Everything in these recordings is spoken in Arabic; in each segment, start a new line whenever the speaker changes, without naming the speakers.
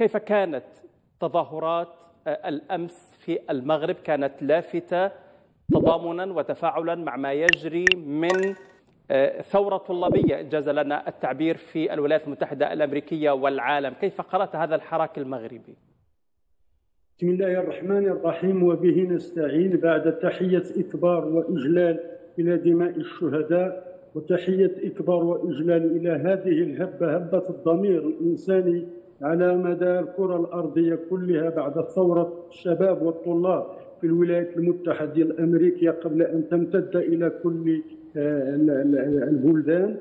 كيف كانت تظاهرات الأمس في المغرب؟ كانت لافتة تضامنا وتفاعلا مع ما يجري من ثورة طلابية. إنجاز لنا التعبير في الولايات المتحدة الأمريكية والعالم. كيف قرأت هذا الحراك المغربي؟
بسم الله الرحمن الرحيم وبه نستعين بعد تحية إكبار وإجلال إلى دماء الشهداء وتحية إكبار وإجلال إلى هذه الهبة هبة الضمير الإنساني على مدى الكرة الأرضية كلها بعد ثورة الشباب والطلاب في الولايات المتحدة الأمريكية قبل أن تمتد إلى كل آه، البلدان.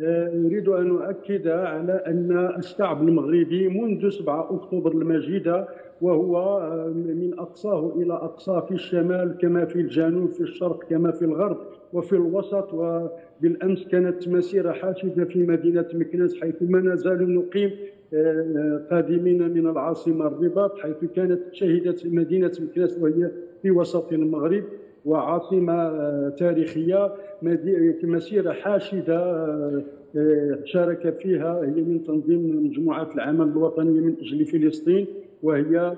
أريد آه، أن أؤكد على أن الشعب المغربي منذ 7 أكتوبر المجيدة وهو آه، من أقصاه إلى أقصاه في الشمال كما في الجنوب في الشرق كما في الغرب وفي الوسط. وبالأمس كانت مسيرة حاشدة في مدينة مكناس حيث ما نزال نقيم قادمين من العاصمة الرباط حيث كانت شهدت مدينة مكناس وهي في وسط المغرب وعاصمة آه، تاريخية مسيرة حاشدة آه، آه، شارك فيها هي من تنظيم مجموعات العمل الوطنية من أجل فلسطين وهي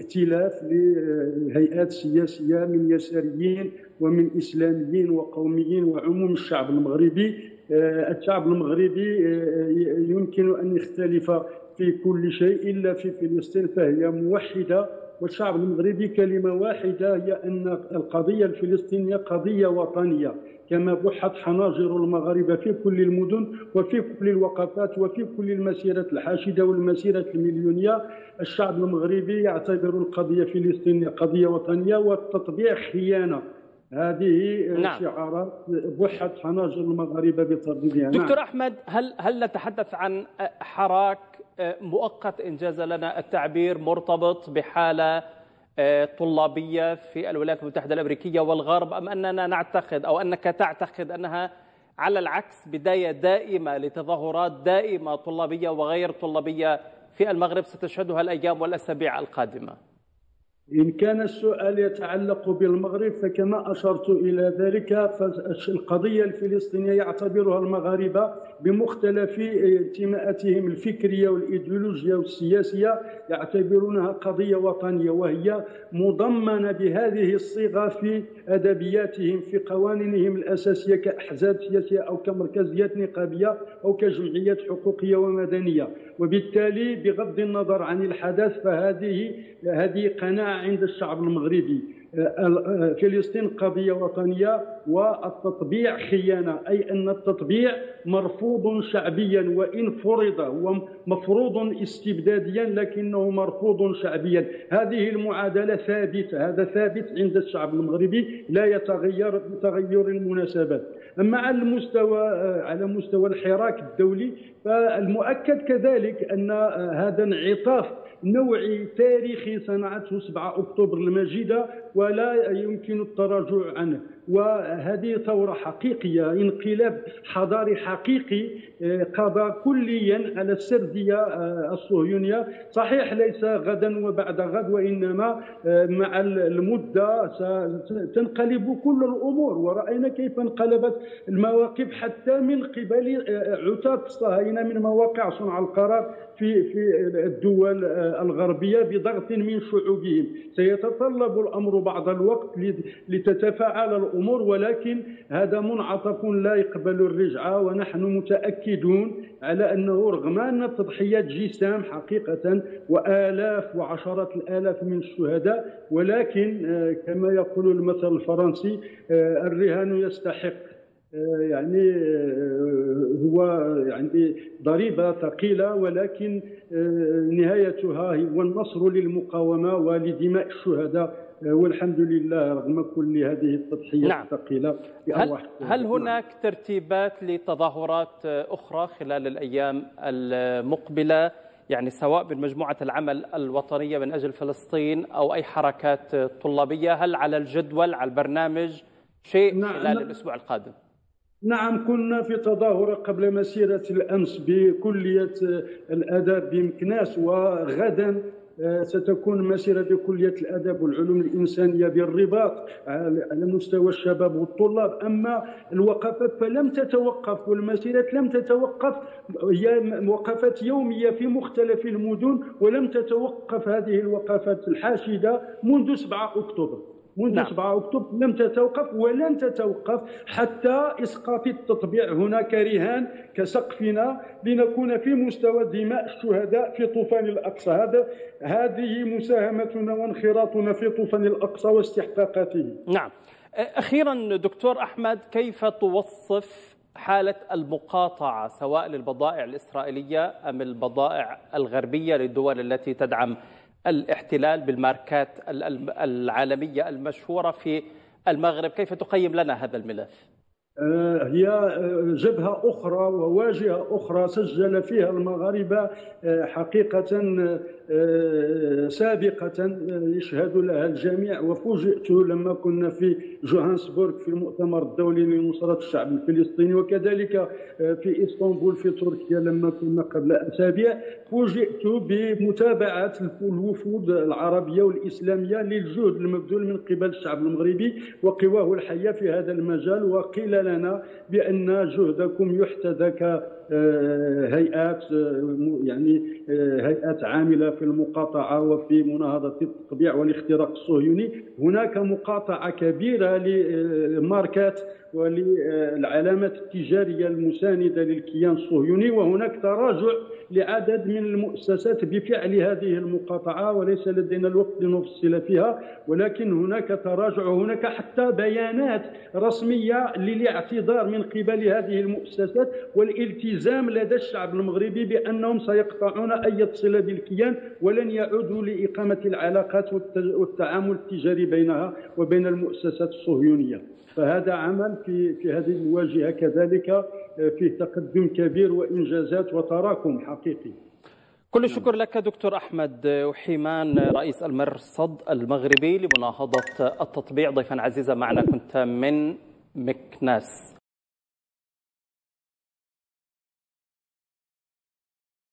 ائتلاف لهيئات سياسية من يساريين ومن إسلاميين وقوميين وعموم الشعب المغربي. الشعب المغربي يمكن أن يختلف في كل شيء إلا في فلسطين فهي موحدة. والشعب المغربي كلمة واحدة هي أن القضية الفلسطينية قضية وطنية كما بحت حناجر المغاربة في كل المدن وفي كل الوقفات وفي كل المسيرات الحاشدة والمسيرات المليونية. الشعب المغربي يعتبر القضية الفلسطينية قضية وطنية والتطبيع خيانة. هذه نعم. شعارات بحت حناجر المغاربة بترديدها
دكتور نعم. أحمد هل هل نتحدث عن حراك مؤقت إنجاز لنا التعبير مرتبط بحالة آه، طلابية في الولايات المتحدة الأمريكية والغرب أم أننا نعتقد أو أنك تعتقد أنها على العكس بداية دائمة لتظاهرات دائمة طلابية وغير طلابية في المغرب ستشهدها الأيام والأسابيع القادمة
إن كان السؤال يتعلق بالمغرب فكما أشرت إلى ذلك فالقضية الفلسطينية يعتبرها المغاربة بمختلف انتماءاتهم الفكرية والإيديولوجية والسياسية يعتبرونها قضية وطنية وهي مضمنة بهذه الصيغة في أدبياتهم في قوانينهم الأساسية كأحزاب سياسية أو كمركزيات نقابية أو كجمعيات حقوقية ومدنية. وبالتالي بغض النظر عن الحدث فهذه هذه قناعة عند الشعب المغربي. فلسطين قضية وطنية والتطبيع خيانة أي أن التطبيع مرفوض شعبيا وإن فرض هو مفروض استبداديا لكنه مرفوض شعبيا. هذه المعادلة ثابتة هذا ثابت عند الشعب المغربي لا يتغير بتغير المناسبات. أما على المستوى على مستوى الحراك الدولي فالمؤكد كذلك أن هذا انعطاف نوعي تاريخي صنعته 7 أكتوبر المجيدة ولا يمكن التراجع عنه. وهذه ثورة حقيقية انقلاب حضاري حقيقي آه، قضى كليا على السردية آه، الصهيونية. صحيح ليس غدا وبعد غد وإنما آه، مع المدة ستنقلب كل الأمور. ورأينا كيف انقلبت المواقف حتى من قبل عتاة الصهاينة من مواقع صنع القرار في في الدول الغربية بضغط من شعوبهم. سيتطلب الأمر بعض الوقت لتتفاعل الأمور ولكن هذا منعطف لا يقبل الرجعة ونحن متأكدون على أنه رغم أن التضحيات جسام حقيقة وآلاف وعشرات الآلاف من الشهداء ولكن آه، كما يقول المثل الفرنسي آه، الرهان يستحق. يعني هو يعني ضريبة ثقيلة ولكن نهايتها هو النصر للمقاومة ولدماء الشهداء والحمد لله رغم كل هذه التضحيات نعم. الثقيلة
هل, هل هناك ترتيبات لتظاهرات أخرى خلال الأيام المقبلة يعني سواء من مجموعة العمل الوطنية من أجل فلسطين أو أي حركات طلابية هل على الجدول على البرنامج شيء نعم. خلال نعم. الأسبوع القادم
نعم كنا في تظاهرة قبل مسيرة الأمس بكلية الآداب بمكناس وغدا ستكون مسيرة بكلية الأدب والعلوم الإنسانية بالرباط على مستوى الشباب والطلاب. أما الوقفات فلم تتوقف والمسيرة لم تتوقف هي وقفات يومية في مختلف المدن ولم تتوقف هذه الوقفات الحاشدة منذ 7 أكتوبر. منذ نعم. 7 اكتوبر لم تتوقف ولن تتوقف حتى إسقاط التطبيع. هناك رهان كسقفنا لنكون في مستوى دماء الشهداء في طوفان الأقصى. هذا هذه مساهمتنا وانخراطنا في طوفان الأقصى واستحقاقاته.
نعم. أخيرا دكتور أحمد كيف توصف حالة المقاطعة سواء للبضائع الإسرائيلية أم البضائع الغربية للدول التي تدعم الاحتلال بالماركات العالمية المشهورة في المغرب كيف تقيم لنا هذا الملف؟
آه، هي آه، جبهة أخرى وواجهة أخرى سجل فيها المغاربة آه، حقيقة سابقة يشهد لها الجميع. وفوجئت لما كنا في جوهانسبورغ في المؤتمر الدولي لنصرة الشعب الفلسطيني وكذلك في إسطنبول في تركيا لما كنا قبل أسابيع. فوجئت بمتابعة الوفود العربية والإسلامية للجهد المبذول من قبل الشعب المغربي وقواه الحية في هذا المجال وقيل لنا بأن جهدكم يحتذى كهيئات يعني هيئات عاملة في المقاطعة وفي مناهضة التطبيع والاختراق الصهيوني. هناك مقاطعة كبيرة لماركات وللعلامات التجارية المساندة للكيان الصهيوني وهناك تراجع لعدد من المؤسسات بفعل هذه المقاطعة وليس لدينا الوقت لنفصل فيها ولكن هناك تراجع وهناك حتى بيانات رسمية للاعتذار من قبل هذه المؤسسات والالتزام لدى الشعب المغربي بأنهم سيقطعون أي صلة بالكيان ولن يعودوا لإقامة العلاقات والتعامل التجاري بينها وبين المؤسسات الصهيونية فهذا عمل في في هذه الواجهة كذلك آه، فيه تقدم كبير وإنجازات وتراكم حقيقي.
كل الشكر لك دكتور أحمد وحيمان رئيس المرصد المغربي لمناهضة التطبيع ضيفا عزيزا معنا كنت من مكناس.